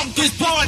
fuck this party.